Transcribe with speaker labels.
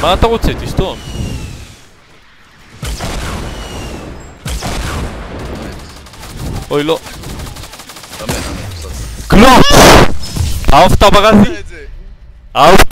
Speaker 1: מה אתה רוצה? תסתום. אוי לא. קלוץ! אהבת ברזי? אהבת?